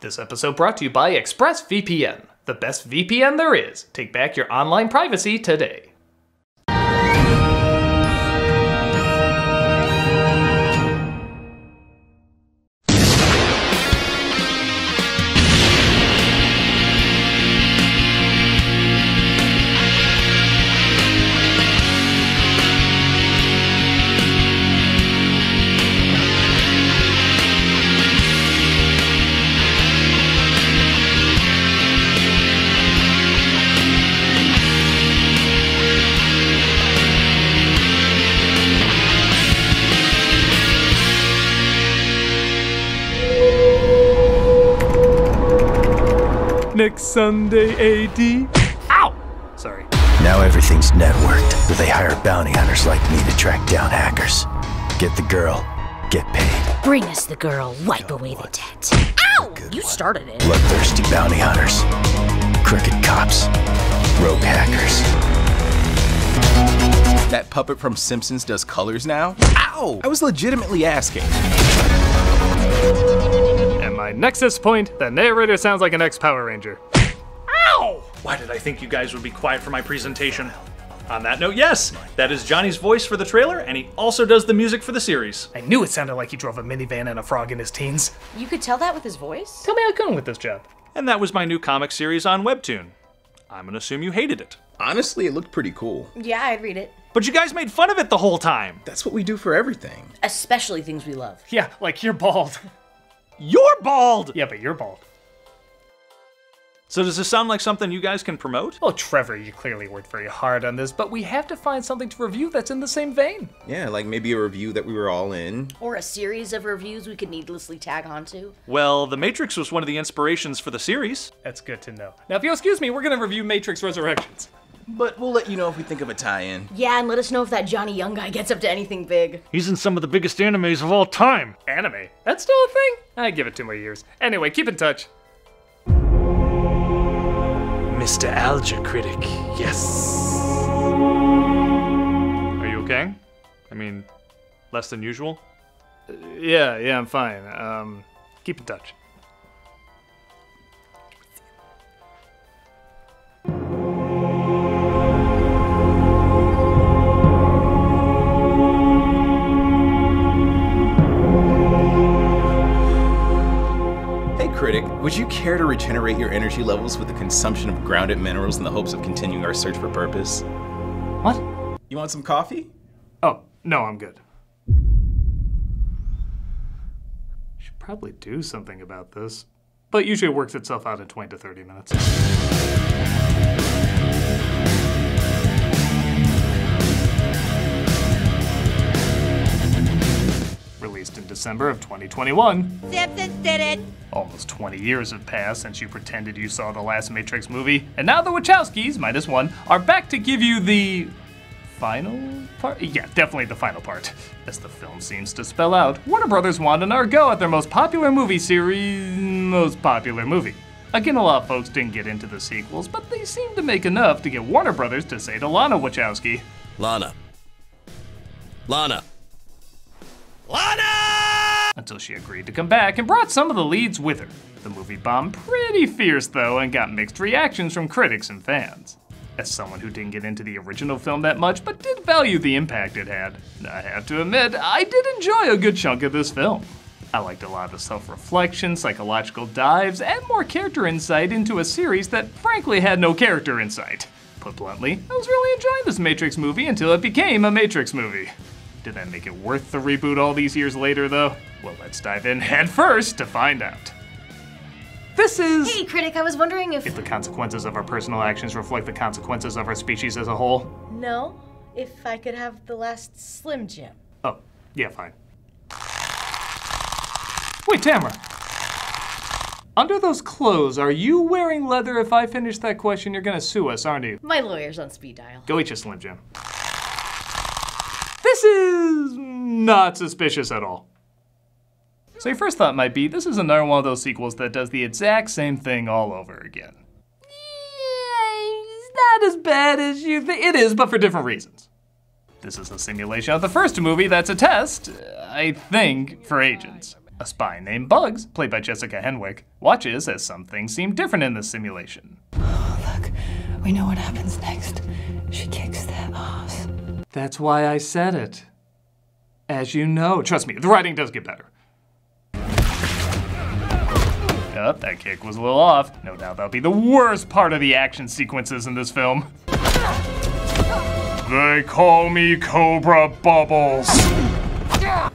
This episode brought to you by ExpressVPN, the best VPN there is. Take back your online privacy today. Sunday, AD. Ow! Sorry. Now everything's networked, but they hire bounty hunters like me to track down hackers. Get the girl, get paid. Bring us the girl, wipe away the debt. Ow! You started it. Bloodthirsty bounty hunters, crooked cops, rogue hackers. That puppet from Simpsons does colors now? Ow! I was legitimately asking. And my nexus point, the narrator sounds like an ex Power Ranger. Ow! Why did I think you guys would be quiet for my presentation? On that note, yes, that is Johnny's voice for the trailer, and he also does the music for the series. I knew it sounded like he drove a minivan and a frog in his teens. You could tell that with his voice? Tell me how you're going with this job. And that was my new comic series on Webtoon. I'm gonna assume you hated it. Honestly, it looked pretty cool. Yeah, I'd read it. But you guys made fun of it the whole time. That's what we do for everything. Especially things we love. Yeah, like you're bald. You're bald! Yeah, but you're bald. So does this sound like something you guys can promote? Oh, Trevor, you clearly worked very hard on this, but we have to find something to review that's in the same vein. Yeah, like maybe a review that we were all in. Or a series of reviews we could needlessly tag onto. Well, The Matrix was one of the inspirations for the series. That's good to know. Now, if you'll excuse me, we're gonna review Matrix Resurrections. But we'll let you know if we think of a tie-in. Yeah, and let us know if that Johnny Young guy gets up to anything big. He's in some of the biggest animes of all time. Anime? That's still a thing? I give it two more years. Anyway, keep in touch. Mr. Alger Critic, yes. Are you okay? I mean, less than usual? yeah, yeah, I'm fine. Um, keep in touch. Would you care to regenerate your energy levels with the consumption of grounded minerals in the hopes of continuing our search for purpose? What? You want some coffee? Oh, no, I'm good. Should probably do something about this. But usually it works itself out in 20 to 30 minutes. Released in December of 2021. Simpsons did it! Almost 20 years have passed since you pretended you saw the last Matrix movie, and now the Wachowskis, minus one, are back to give you the final part? Yeah, definitely the final part. As the film seems to spell out, Warner Brothers want another go at their most popular movie series, most popular movie. Again, a lot of folks didn't get into the sequels, but they seem to make enough to get Warner Brothers to say to Lana Wachowski, Lana. Lana. Until she agreed to come back and brought some of the leads with her. The movie bombed pretty fierce though and got mixed reactions from critics and fans. As someone who didn't get into the original film that much but did value the impact it had, I have to admit, I did enjoy a good chunk of this film. I liked a lot of the self reflection, psychological dives, and more character insight into a series that frankly had no character insight. Put bluntly, I was really enjoying this Matrix movie until it became a Matrix movie. Did that make it worth the reboot all these years later, though? Well, let's dive in head first to find out. This is. Hey, critic, I was wondering if. If the consequences of our personal actions reflect the consequences of our species as a whole. No, if I could have the last Slim Jim. Oh, yeah, fine. Wait, Tamara. Under those clothes, are you wearing leather? If I finish that question, you're gonna sue us, aren't you? My lawyer's on speed dial. Go eat your Slim Jim. This is not suspicious at all. So your first thought might be, this is another one of those sequels that does the exact same thing all over again. Yeah, it's not as bad as you think. It is, but for different reasons. This is a simulation of the first movie that's a test, I think, for agents. A spy named Bugs, played by Jessica Henwick, watches as some things seem different in this simulation. Oh, look, we know what happens next. She kicks that ass. That's why I said it. As you know, trust me, the writing does get better. Yup, that kick was a little off. No doubt that'll be the worst part of the action sequences in this film. They call me Cobra Bubbles.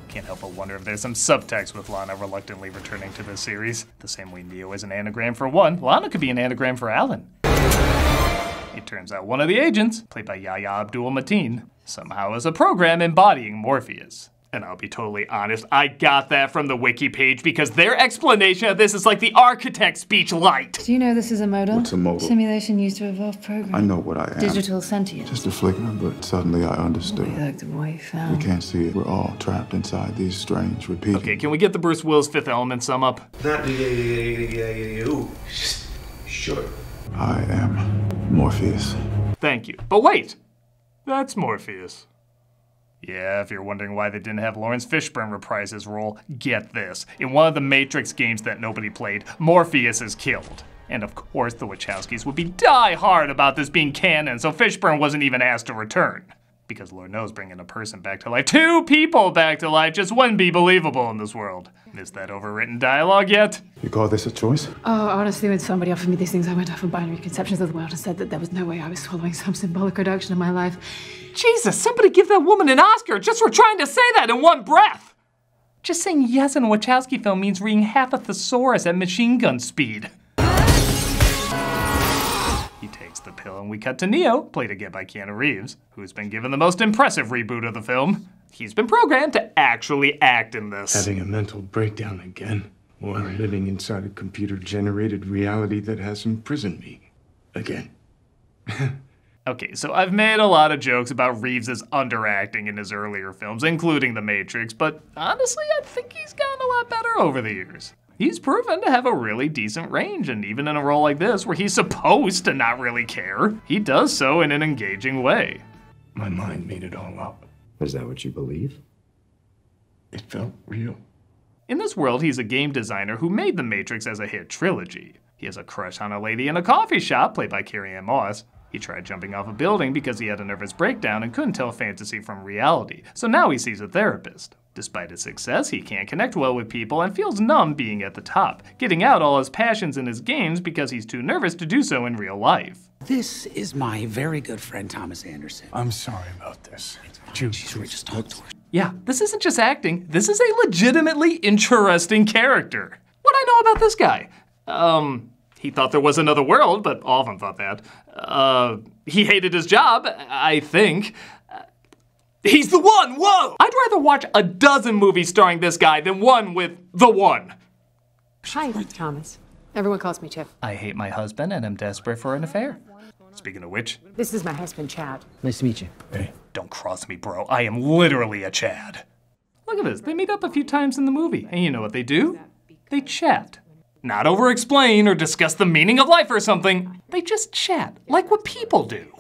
Can't help but wonder if there's some subtext with Lana reluctantly returning to this series. The same way Neo is an anagram for one, Lana could be an anagram for Alan. It turns out one of the agents, played by Yahya Abdul Mateen, somehow is a program embodying Morpheus. And I'll be totally honest, I got that from the wiki page because their explanation of this is like the architect speech light. Do you know this is a modal? What's a modal? Simulation used to evolve programs. I know what I am. Digital sentience. Just a flicker, but suddenly I understood. Like the boy We can't see it. We're all trapped inside these strange, repeating. Okay, can we get the Bruce Willis Fifth Element sum up? Not yeah, yeah, yeah, yeah, yeah, ooh. Sure. I am Morpheus. Thank you. But wait! That's Morpheus. Yeah, if you're wondering why they didn't have Laurence Fishburne reprise his role, get this. In one of the Matrix games that nobody played, Morpheus is killed. And of course, the Wachowskis would be die hard about this being canon, so Fishburne wasn't even asked to return. Because Lord knows bringing a person back to life, two people back to life, just wouldn't be believable in this world. Missed that overwritten dialogue yet? You call this a choice? Oh, honestly, when somebody offered me these things, I went off on binary conceptions of the world and said that there was no way I was swallowing some symbolic reduction of my life. Jesus, somebody give that woman an Oscar just for trying to say that in one breath! Just saying yes in a Wachowski film means reading half a thesaurus at machine gun speed. The pill and we cut to Neo, played again by Keanu Reeves, who's been given the most impressive reboot of the film. He's been programmed to actually act in this. Having a mental breakdown again, or living inside a computer generated reality that has imprisoned me again. Okay, so I've made a lot of jokes about Reeves' underacting in his earlier films, including The Matrix, but honestly, I think he's gotten a lot better over the years. He's proven to have a really decent range, and even in a role like this, where he's supposed to not really care, he does so in an engaging way. My mind made it all up. Is that what you believe? It felt real. In this world, he's a game designer who made The Matrix as a hit trilogy. He has a crush on a lady in a coffee shop, played by Carrie-Anne Moss. He tried jumping off a building because he had a nervous breakdown and couldn't tell fantasy from reality, so now he sees a therapist. Despite his success, he can't connect well with people and feels numb being at the top, getting out all his passions in his games because he's too nervous to do so in real life. This is my very good friend Thomas Anderson. I'm sorry about this. Jude, Just talk to her. Yeah, this isn't just acting, this is a legitimately interesting character. What I know about this guy? Um, he thought there was another world, but all of them thought that. Uh, he hated his job, I think. He's the one, whoa! I'd rather watch a dozen movies starring this guy than one with the one. Hi, Thomas. Everyone calls me Tiff. I hate my husband and am desperate for an affair. Speaking of which, This is my husband, Chad. Nice to meet you. Hey, don't cross me, bro. I am literally a Chad. Look at this. They meet up a few times in the movie. And you know what they do? They chat. Not over explain or discuss the meaning of life or something. They just chat, like what people do.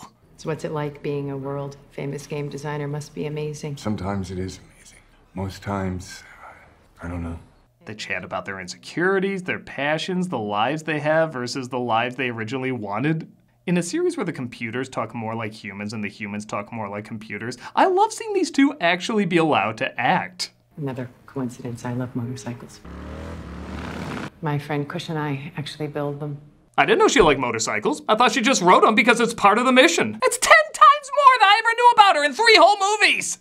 So, what's it like being a world famous game designer? Must be amazing. sometimes it is amazing. Most times, uh, I don't know. They chat about their insecurities, their passions, the lives they have versus the lives they originally wanted. In a series where the computers talk more like humans and the humans talk more like computers, I love seeing these two actually be allowed to act. Another coincidence. I love motorcycles. My friend Kush and I actually build them. I didn't know she liked motorcycles. I thought she just rode them because it's part of the mission. It's ten times more than I ever knew about her in three whole movies!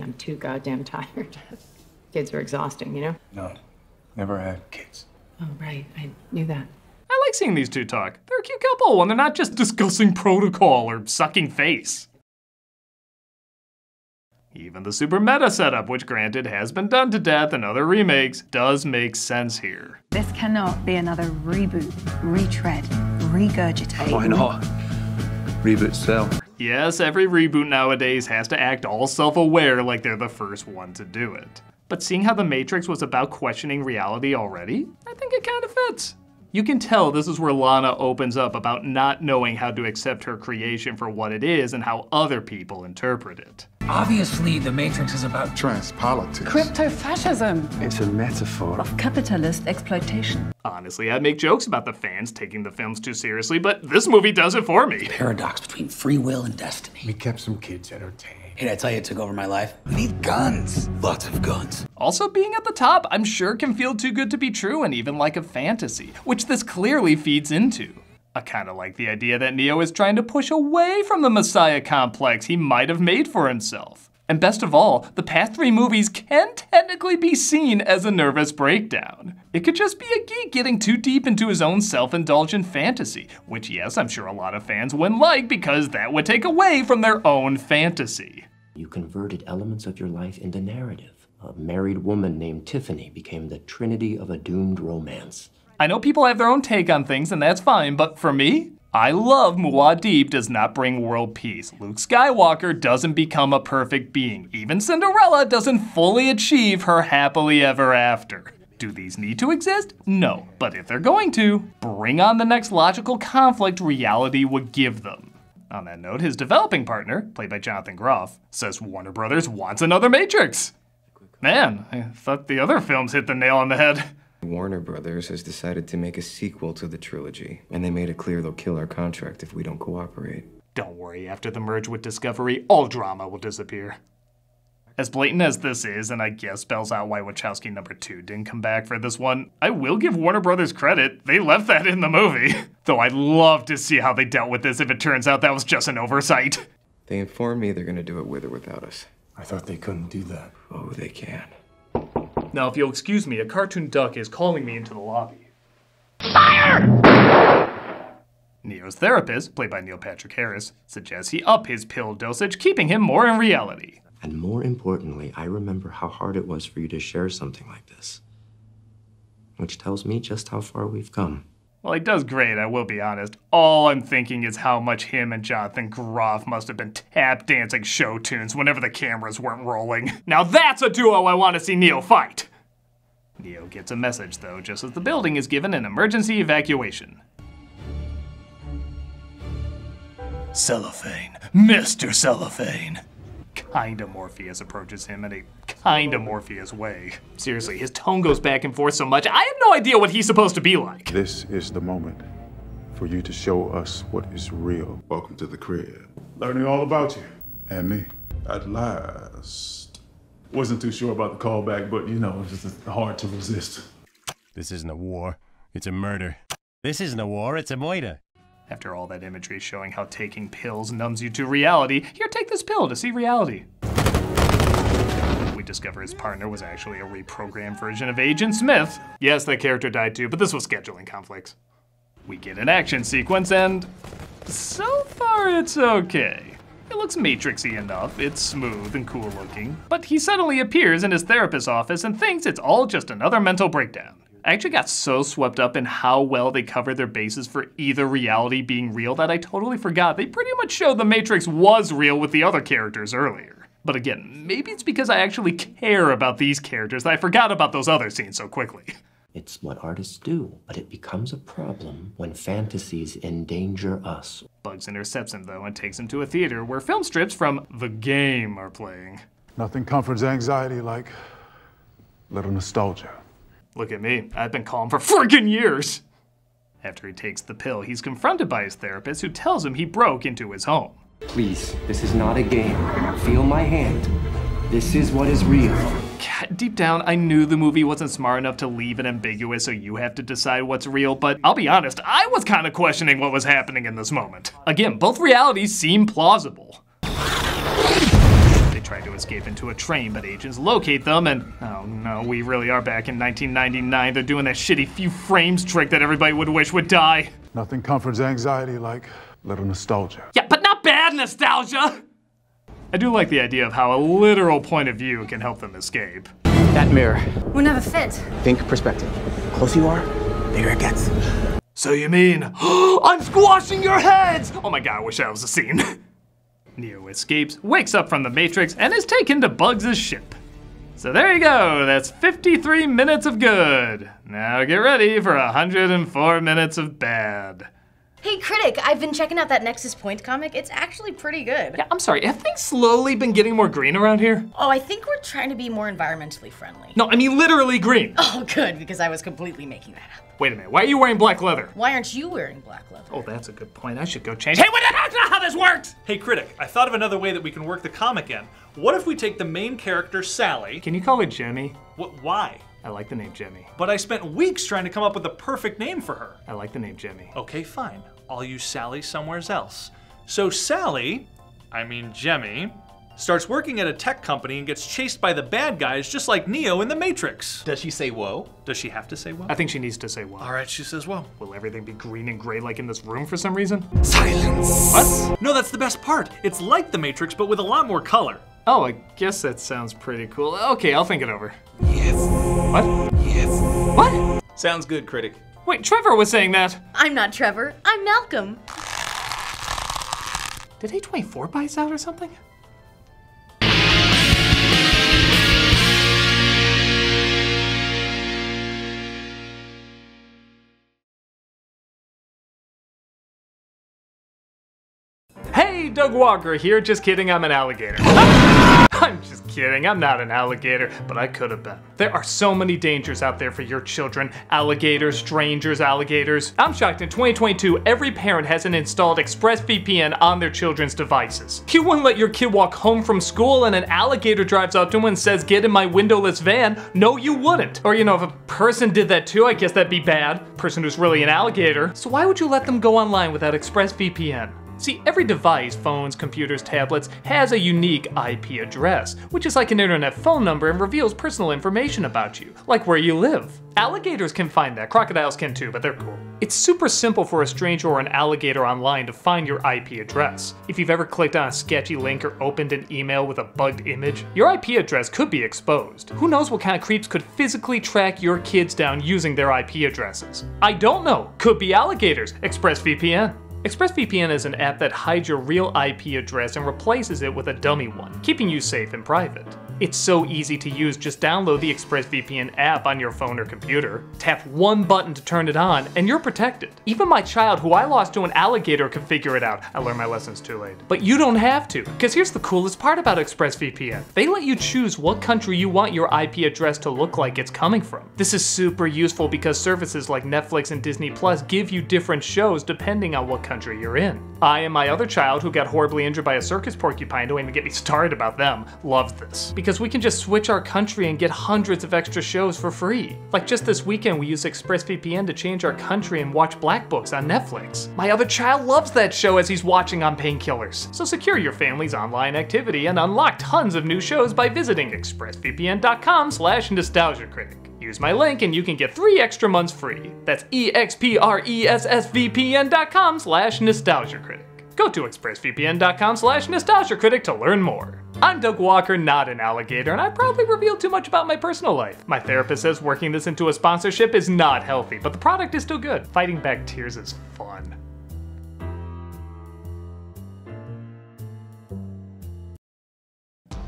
I'm too goddamn tired. Kids are exhausting, you know? No, never had kids. Oh, right. I knew that. I like seeing these two talk. They're a cute couple when they're not just discussing protocol or sucking face. Even the super meta setup, which granted has been done to death in other remakes, does make sense here. This cannot be another reboot, retread, regurgitate. Why not? Reboot sell. Yes, every reboot nowadays has to act all self aware like they're the first one to do it. But seeing how The Matrix was about questioning reality already, I think it kind of fits. You can tell this is where Lana opens up about not knowing how to accept her creation for what it is and how other people interpret it. Obviously, the Matrix is about Transpolitics. Crypto-fascism. It's a metaphor. Of capitalist exploitation. Honestly, I'd make jokes about the fans taking the films too seriously, but this movie does it for me. paradox between free will and destiny. We kept some kids entertained. Hey, did I tell you it took over my life? We need guns. Lots of guns. Also, being at the top, I'm sure can feel too good to be true and even like a fantasy, which this clearly feeds into. I kinda like the idea that Neo is trying to push away from the Messiah complex he might have made for himself. And best of all, the past three movies can technically be seen as a nervous breakdown. It could just be a geek getting too deep into his own self indulgent fantasy, which, yes, I'm sure a lot of fans wouldn't like because that would take away from their own fantasy. You converted elements of your life into narrative. A married woman named Tiffany became the trinity of a doomed romance. I know people have their own take on things, and that's fine, but for me, I love Muad'Dib does not bring world peace. Luke Skywalker doesn't become a perfect being. Even Cinderella doesn't fully achieve her happily ever after. Do these need to exist? No. But if they're going to, bring on the next logical conflict reality would give them. On that note, his developing partner, played by Jonathan Groff, says Warner Brothers wants another Matrix. Man, I thought the other films hit the nail on the head. Warner Brothers has decided to make a sequel to the trilogy, and they made it clear they'll kill our contract if we don't cooperate. Don't worry, after the merge with Discovery, all drama will disappear. As blatant as this is, and I guess spells out why Wachowski number two didn't come back for this one, I will give Warner Brothers credit. They left that in the movie. Though I'd love to see how they dealt with this if it turns out that was just an oversight. They informed me they're gonna do it with or without us. I thought they couldn't do that. Oh, they can. Now, if you'll excuse me, a cartoon duck is calling me into the lobby. Fire! Neo's therapist, played by Neil Patrick Harris, suggests he up his pill dosage, keeping him more in reality. And more importantly, I remember how hard it was for you to share something like this. Which tells me just how far we've come. Well, he does great, I will be honest. All I'm thinking is how much him and Jonathan Groff must have been tap dancing show tunes whenever the cameras weren't rolling. Now that's a duo I want to see Neo fight! Neo gets a message, though, just as the building is given an emergency evacuation. Cellophane, Mr. Cellophane. Kinda Morpheus approaches him in a kinda Morpheus way. Seriously, his tone goes back and forth so much, I have no idea what he's supposed to be like. This is the moment for you to show us what is real. Welcome to the crib. Learning all about you. And me. At last. Wasn't too sure about the callback, but you know, it's just hard to resist. This isn't a war, it's a murder. This isn't a war, it's a murder. After all that imagery showing how taking pills numbs you to reality, here, take this pill to see reality. Discover his partner was actually a reprogrammed version of Agent Smith. Yes, that character died too, but this was scheduling conflicts. We get an action sequence, and so far it's okay. It looks matrixy enough, it's smooth and cool looking, but he suddenly appears in his therapist's office and thinks it's all just another mental breakdown. I actually got so swept up in how well they covered their bases for either reality being real that I totally forgot they pretty much showed the Matrix was real with the other characters earlier. But again, maybe it's because I actually care about these characters that I forgot about those other scenes so quickly. It's what artists do, but it becomes a problem when fantasies endanger us. Bugs intercepts him though and takes him to a theater where film strips from The Game are playing. Nothing comforts anxiety like little nostalgia. Look at me, I've been calm for friggin' years! After he takes the pill, he's confronted by his therapist who tells him he broke into his home. Please, this is not a game. Feel my hand. This is what is real. God, deep down, I knew the movie wasn't smart enough to leave it ambiguous so you have to decide what's real, but I'll be honest, I was kind of questioning what was happening in this moment. Again, both realities seem plausible. They try to escape into a train, but agents locate them, and oh no, we really are back in 1999. They're doing that shitty few frames trick that everybody would wish would die. Nothing comforts anxiety like little nostalgia. Yeah, but not bad nostalgia! I do like the idea of how a literal point of view can help them escape. That mirror. We'll never fit. Think perspective. Closer you are, bigger it gets. So you mean I'm squashing your heads? Oh my god, I wish that was a scene. Neo escapes, wakes up from the Matrix, and is taken to Bugs' ship. So there you go, that's 53 minutes of good. Now get ready for 104 minutes of bad. Hey, critic, I've been checking out that Nexus Point comic. It's actually pretty good. Yeah, I'm sorry, have things slowly been getting more green around here? Oh, I think we're trying to be more environmentally friendly. No, I mean literally green. Oh, good, because I was completely making that up. Wait a minute, why are you wearing black leather? Why aren't you wearing black leather? Oh, that's a good point. I should go change. Hey, wait, that's not how this works! Hey, critic, I thought of another way that we can work the comic in. What if we take the main character, Sally? Can you call her Jemmy? What? Why? I like the name Jemmy. But I spent weeks trying to come up with the perfect name for her. I like the name Jemmy. Okay, fine. I'll use Sally somewhere else. So Sally, I mean Jemmy, starts working at a tech company and gets chased by the bad guys just like Neo in The Matrix. Does she say whoa? Does she have to say whoa? I think she needs to say whoa. All right, she says whoa. Will everything be green and gray like in this room for some reason? Silence! What? No, that's the best part. It's like The Matrix, but with a lot more color. Oh, I guess that sounds pretty cool. Okay, I'll think it over. Yes. What? Yes. What? Sounds good, critic. Wait, Trevor was saying that. I'm not Trevor. I'm Malcolm. Did A24 buy us out or something? Doug Walker here. Just kidding, I'm an alligator. I'm just kidding, I'm not an alligator, but I could have been. There are so many dangers out there for your children alligators, strangers, alligators. I'm shocked in 2022, every parent has an installed ExpressVPN on their children's devices. You wouldn't let your kid walk home from school and an alligator drives up to him and says, Get in my windowless van. No, you wouldn't. Or, you know, if a person did that too, I guess that'd be bad. Person who's really an alligator. So, why would you let them go online without ExpressVPN? See, every device, phones, computers, tablets, has a unique IP address, which is like an internet phone number and reveals personal information about you, like where you live. Alligators can find that, crocodiles can too, but they're cool. It's super simple for a stranger or an alligator online to find your IP address. If you've ever clicked on a sketchy link or opened an email with a bugged image, your IP address could be exposed. Who knows what kind of creeps could physically track your kids down using their IP addresses? I don't know. Could be alligators. ExpressVPN. ExpressVPN is an app that hides your real IP address and replaces it with a dummy one, keeping you safe and private. It's so easy to use, just download the ExpressVPN app on your phone or computer, tap one button to turn it on, and you're protected. Even my child, who I lost to an alligator, could figure it out. I learned my lessons too late. But you don't have to, because here's the coolest part about ExpressVPN. They let you choose what country you want your IP address to look like it's coming from. This is super useful because services like Netflix and Disney Plus give you different shows depending on what country you're in. I and my other child, who got horribly injured by a circus porcupine, don't even get me started about them, loved this. Because we can just switch our country and get hundreds of extra shows for free. Like just this weekend, we used ExpressVPN to change our country and watch Black Books on Netflix. My other child loves that show as he's watching on Painkillers. So secure your family's online activity and unlock tons of new shows by visiting expressvpn.com slash nostalgiacritic. Use my link and you can get three extra months free. That's expressvpn.com slash nostalgiacritic. Go to expressvpn.com slash nostalgiacritic to learn more. I'm Doug Walker, not an alligator, and I probably revealed too much about my personal life. My therapist says working this into a sponsorship is not healthy, but the product is still good. Fighting back tears is fun.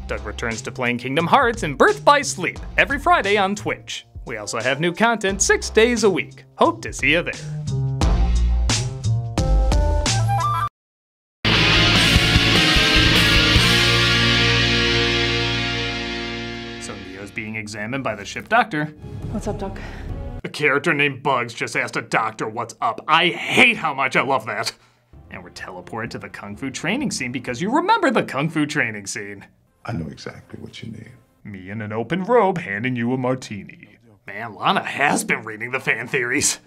Doug returns to playing Kingdom Hearts and Birth by Sleep every Friday on Twitch. We also have new content six days a week. Hope to see you there. Examined by the ship doctor. What's up, Doc? A character named Bugs just asked a doctor what's up. I hate how much I love that. And we're teleported to the Kung Fu training scene because you remember the Kung Fu training scene. I know exactly what you need. Me in an open robe handing you a martini. Man, Lana has been reading the fan theories.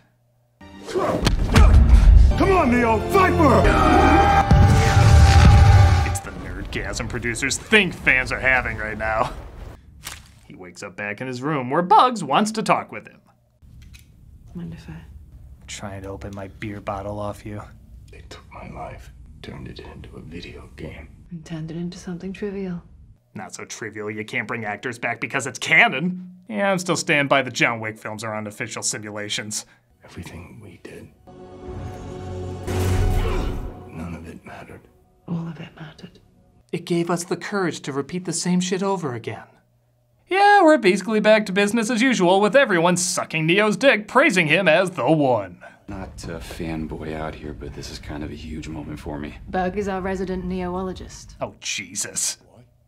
Come on, Neo, Viper! It's the nerdgasm producers think fans are having right now. He wakes up back in his room where Bugs wants to talk with him. Mind if I? Trying to open my beer bottle off you. They took my life, turned it into a video game. And turned it into something trivial. Not so trivial, you can't bring actors back because it's canon. Yeah, I'm still stand by the John Wick films are unofficial simulations. Everything we did. None of it mattered. All of it mattered. It gave us the courage to repeat the same shit over again. Yeah, we're basically back to business as usual with everyone sucking Neo's dick, praising him as the one. Not to fanboy out here, but this is kind of a huge moment for me. Berg is our resident neologist. Oh, Jesus.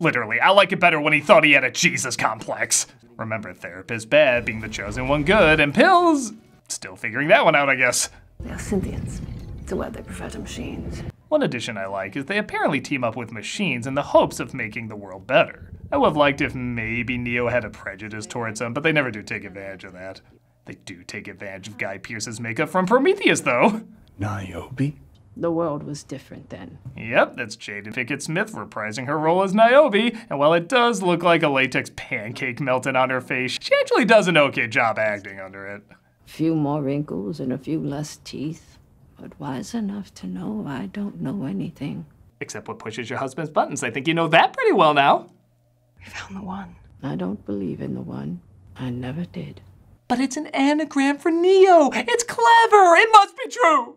Literally, I like it better when he thought he had a Jesus complex. Remember, therapist bad, being the chosen one good, and pills still figuring that one out, I guess. They're Synthients. It's a word they prefer to machines. One addition I like is they apparently team up with machines in the hopes of making the world better. I would have liked if maybe Neo had a prejudice towards them, but they never do take advantage of that. They do take advantage of Guy Pearce's makeup from Prometheus, though. Niobe? The world was different then. Yep, that's Jada Pinkett Smith reprising her role as Niobe, and while it does look like a latex pancake melted on her face, she actually does an okay job acting under it. A few more wrinkles and a few less teeth, but wise enough to know I don't know anything. Except what pushes your husband's buttons. I think you know that pretty well now. We found the one. I don't believe in the one. I never did. But it's an anagram for Neo. It's clever. It must be true.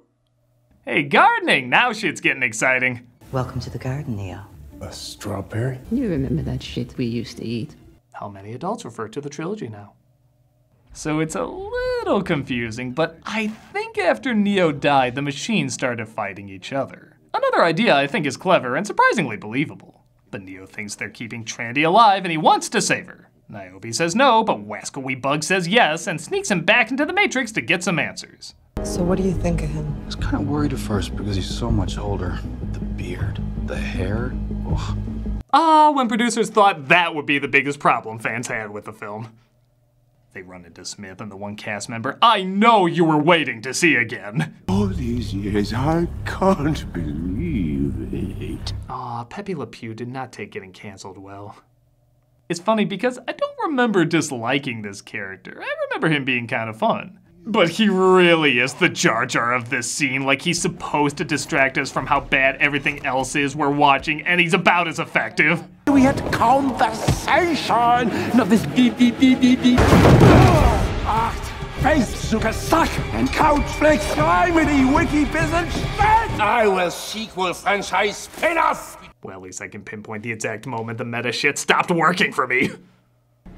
Hey, gardening. Now shit's getting exciting. Welcome to the garden, Neo. A strawberry? You remember that shit we used to eat? How many adults refer to the trilogy now? So it's a little confusing, but I think after Neo died, the machines started fighting each other. Another idea I think is clever and surprisingly believable. But Neo thinks they're keeping Trinity alive and he wants to save her. Niobe says no, but Wascally Bug says yes and sneaks him back into the Matrix to get some answers. So what do you think of him? I was kind of worried at first because he's so much older. The beard, the hair. Ugh. Ah, when producers thought that would be the biggest problem fans had with the film. They run into Smith and the one cast member I know you were waiting to see again. All these years, I can't believe it. Ah, Pepe Le Pew did not take getting canceled well. It's funny because I don't remember disliking this character. I remember him being kind of fun. But he really is the Jar Jar of this scene, like he's supposed to distract us from how bad everything else is we're watching, and he's about as effective. We had conversation, not this beep beep beep beep beep. Art, face, Zucker, suck, and couch flex, criminy, wiki business shit! I will sequel franchise spin-off! Well, at least I can pinpoint the exact moment the meta shit stopped working for me.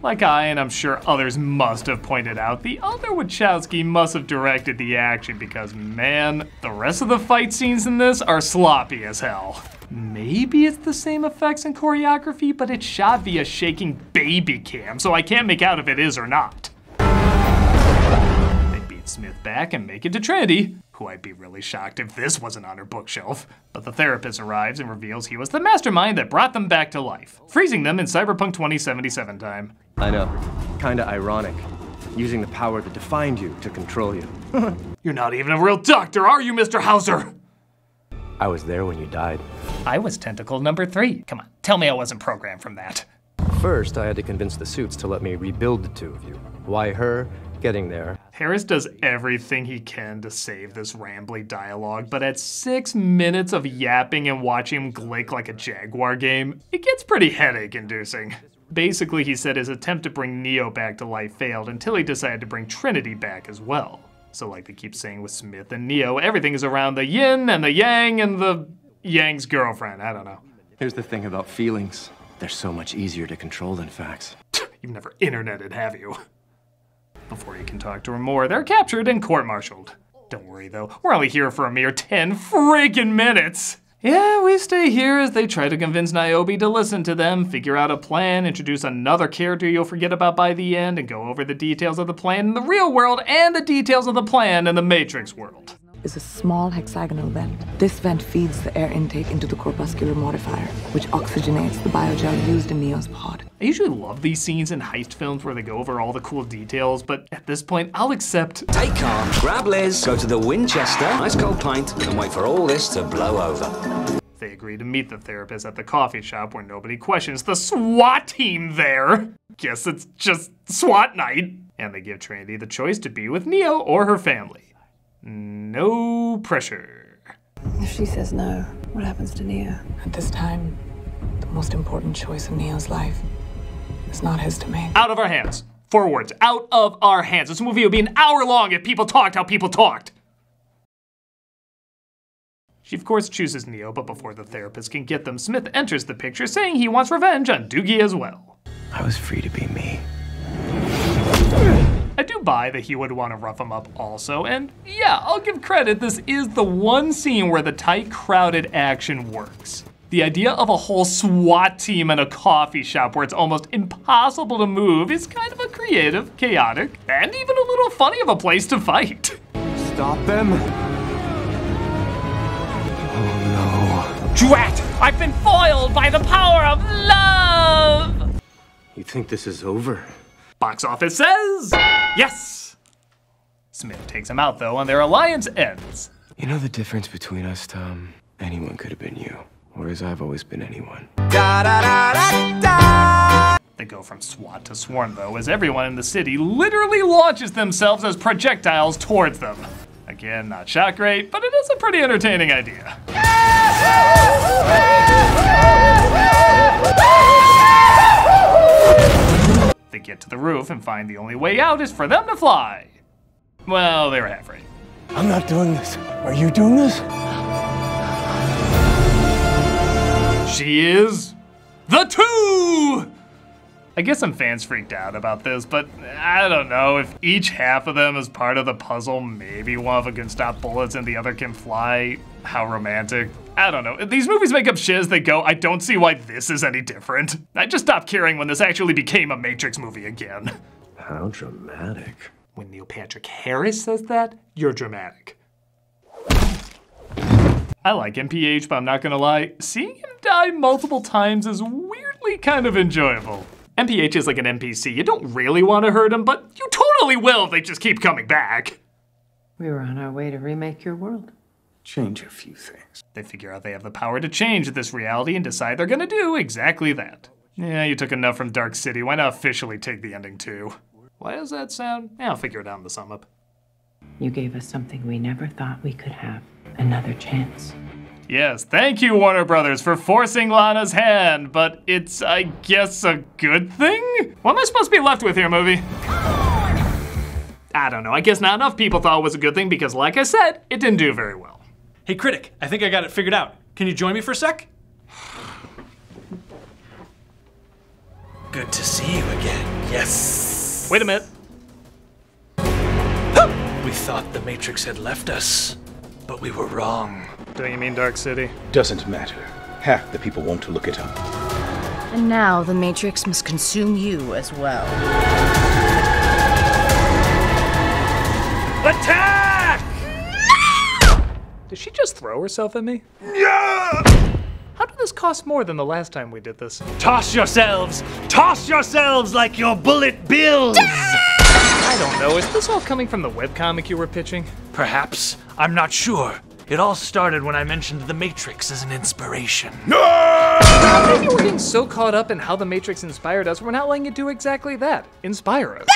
Like I, and I'm sure others must have pointed out, the other Wachowski must have directed the action because, man, the rest of the fight scenes in this are sloppy as hell. Maybe it's the same effects and choreography, but it's shot via shaking baby cam, so I can't make out if it is or not. They beat Smith back and make it to Trinity, who I'd be really shocked if this wasn't on her bookshelf. But the therapist arrives and reveals he was the mastermind that brought them back to life, freezing them in Cyberpunk 2077 time. I know. Kinda ironic. Using the power that defined you to control you. You're not even a real doctor, are you, Mr. Howser? I was there when you died. I was tentacle number three. Come on, tell me I wasn't programmed from that. First, I had to convince the suits to let me rebuild the two of you. Why her? Getting there. Harris does everything he can to save this rambly dialogue, but at six minutes of yapping and watching him glick like a Jaguar game, it gets pretty headache inducing. Basically, he said his attempt to bring Neo back to life failed until he decided to bring Trinity back as well. So, like they keep saying with Smith and Neo, everything is around the yin and the yang and the Yang's girlfriend. I don't know. Here's the thing about feelings they're so much easier to control than facts. You've never interneted, have you? Before you can talk to her more, they're captured and court-martialed. Don't worry though, we're only here for a mere 10 freaking minutes! Yeah, we stay here as they try to convince Niobe to listen to them, figure out a plan, introduce another character you'll forget about by the end, and go over the details of the plan in the real world and the details of the plan in the Matrix world. Is a small hexagonal vent. This vent feeds the air intake into the corpuscular modifier, which oxygenates the biogel used in Neo's pod. I usually love these scenes in heist films where they go over all the cool details, but at this point, I'll accept. Take calm, grab Liz, go to the Winchester, ice cold pint, and wait for all this to blow over. They agree to meet the therapist at the coffee shop where nobody questions the SWAT team there. Guess it's just SWAT night. And they give Trinity the choice to be with Neo or her family. No pressure. If she says no, what happens to Neo? At this time, the most important choice of Neo's life is not his to make. Out of our hands. Forwards. Out of our hands. This movie would be an hour long if people talked how people talked. She, of course, chooses Neo, but before the therapist can get them, Smith enters the picture saying he wants revenge on Doogie as well. I was free to be me. I do buy that he would want to rough him up also, and yeah, I'll give credit, this is the one scene where the tight, crowded action works. The idea of a whole SWAT team in a coffee shop where it's almost impossible to move is kind of a creative, chaotic, and even a little funny of a place to fight. Stop them. Oh no. Drat! I've been foiled by the power of love! You think this is over? Box office says yes! Smith takes him out though, and their alliance ends. You know the difference between us, Tom? Anyone could have been you, whereas I've always been anyone. They go from SWAT to swarm though, as everyone in the city literally launches themselves as projectiles towards them. Again, not shot great, but it is a pretty entertaining idea. They get to the roof and find the only way out is for them to fly. Well, they were half right. I'm not doing this. Are you doing this? She is the two! I guess some fans freaked out about this, but I don't know. If each half of them is part of the puzzle, maybe one of them can stop bullets and the other can fly. How romantic. I don't know. These movies make up shit as they go. I don't see why this is any different. I just stopped caring when this actually became a Matrix movie again. How dramatic. When Neil Patrick Harris says that, you're dramatic. I like NPH, but I'm not gonna lie, seeing him die multiple times is weirdly kind of enjoyable. NPH is like an NPC. You don't really want to hurt him, but you totally will if they just keep coming back. We were on our way to remake your world. Change a few things. They figure out they have the power to change this reality and decide they're gonna do exactly that. Yeah, you took enough from Dark City. Why not officially take the ending too? Why does that sound? Yeah, I'll figure it out in the sum up. You gave us something we never thought we could have another chance. Yes, thank you, Warner Brothers, for forcing Lana's hand, but it's, I guess, a good thing? What am I supposed to be left with here, movie? I don't know. I guess not enough people thought it was a good thing because, like I said, it didn't do very well. Hey, critic, I think I got it figured out. Can you join me for a sec? Good to see you again. Yes. Wait a minute. We thought the Matrix had left us, but we were wrong. Don't you mean Dark City? Doesn't matter. Half the people won't to look it up. And now the Matrix must consume you as well. Attack! Did she just throw herself at me? Yeah! How did this cost more than the last time we did this? Toss yourselves! Toss yourselves like your bullet bills! I don't know. Is this all coming from the webcomic you were pitching? Perhaps. I'm not sure. It all started when I mentioned The Matrix as an inspiration. No. Maybe we're getting so caught up in how The Matrix inspired us, we're not letting it do exactly that. Inspire us.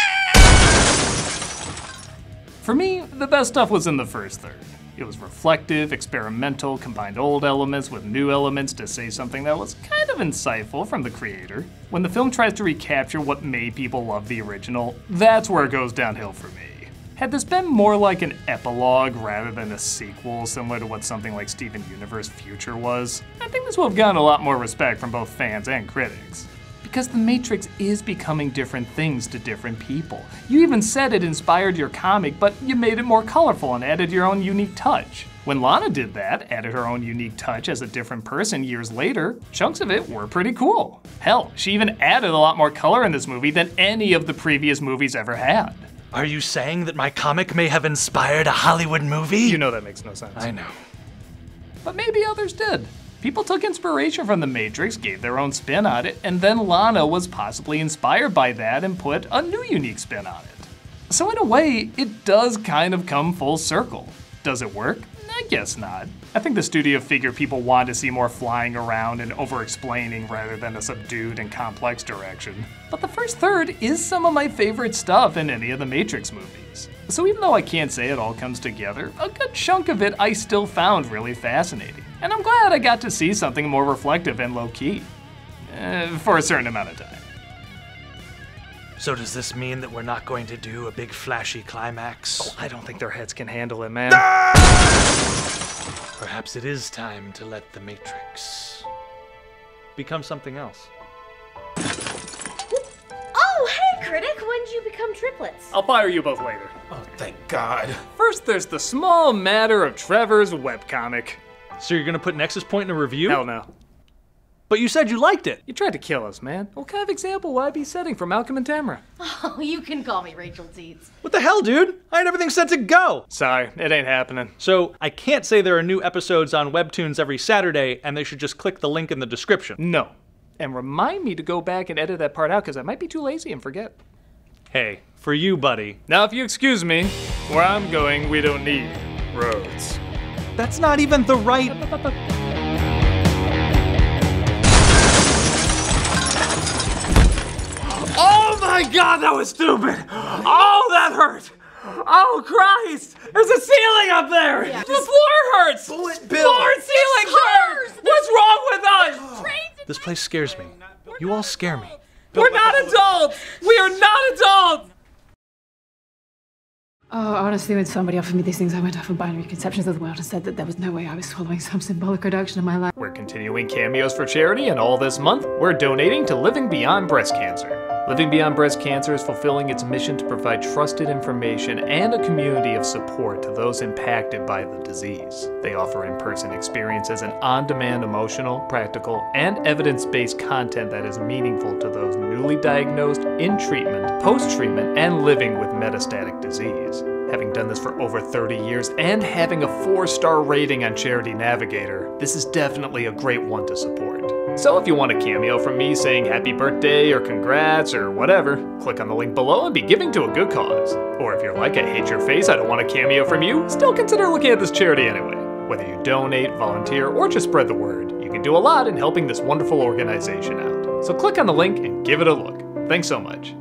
For me, the best stuff was in the first third. It was reflective, experimental, combined old elements with new elements to say something that was kind of insightful from the creator. When the film tries to recapture what made people love the original, that's where it goes downhill for me. Had this been more like an epilogue rather than a sequel, similar to what something like Steven Universe Future was, I think this would have gotten a lot more respect from both fans and critics. Because The Matrix is becoming different things to different people. You even said it inspired your comic, but you made it more colorful and added your own unique touch. When Lana did that, added her own unique touch as a different person years later, chunks of it were pretty cool. Hell, she even added a lot more color in this movie than any of the previous movies ever had. Are you saying that my comic may have inspired a Hollywood movie? You know that makes no sense. I know. But maybe others did. People took inspiration from The Matrix, gave their own spin on it, and then Lana was possibly inspired by that and put a new unique spin on it. So, in a way, it does kind of come full circle. Does it work? I guess not. I think the studio figured people wanted to see more flying around and over explaining rather than a subdued and complex direction. But the first third is some of my favorite stuff in any of the Matrix movies. So even though I can't say it all comes together, a good chunk of it I still found really fascinating. And I'm glad I got to see something more reflective and low key. Uh, for a certain amount of time. So does this mean that we're not going to do a big flashy climax? Oh, I don't think their heads can handle it, man. Perhaps it is time to let the Matrix become something else. Oh, hey, Critic, when did you'll become triplets. I'll fire you both later. Oh, thank God. First, there's the small matter of Trevor's webcomic. So you're gonna put Nexus Point in a review? Hell no. But you said you liked it. You tried to kill us, man. What kind of example would I be setting for Malcolm and Tamara? Oh, you can call me Rachel Tietz. What the hell, dude? I had everything set to go. Sorry, it ain't happening. So I can't say there are new episodes on Webtoons every Saturday, and they should just click the link in the description. No. And remind me to go back and edit that part out because I might be too lazy and forget. Hey, for you, buddy. Now, if you excuse me, where I'm going, we don't need roads. That's not even the right. Oh my god, that was stupid! Oh, that hurt! Oh Christ! There's a ceiling up there! The floor hurts! Bullet Bill! Floor and ceiling hurt! What's wrong with us? This place scares me. You all scare me. We're not adults! We are not adults! Oh, honestly, when somebody offered me these things, I went off of binary conceptions of the world and said that there was no way I was swallowing some symbolic reduction in my life. We're continuing cameos for charity, and all this month, we're donating to Living Beyond Breast Cancer. Living Beyond Breast Cancer is fulfilling its mission to provide trusted information and a community of support to those impacted by the disease. They offer in person experiences and on demand emotional, practical, and evidence based content that is meaningful to those newly diagnosed, in treatment, post treatment, and living with metastatic disease. Having done this for over 30 years and having a four star rating on Charity Navigator, this is definitely a great one to support. So if you want a cameo from me saying happy birthday or congrats or whatever, click on the link below and be giving to a good cause. Or if you're like, I hate your face, I don't want a cameo from you, still consider looking at this charity anyway. Whether you donate, volunteer, or just spread the word, you can do a lot in helping this wonderful organization out. So click on the link and give it a look. Thanks so much.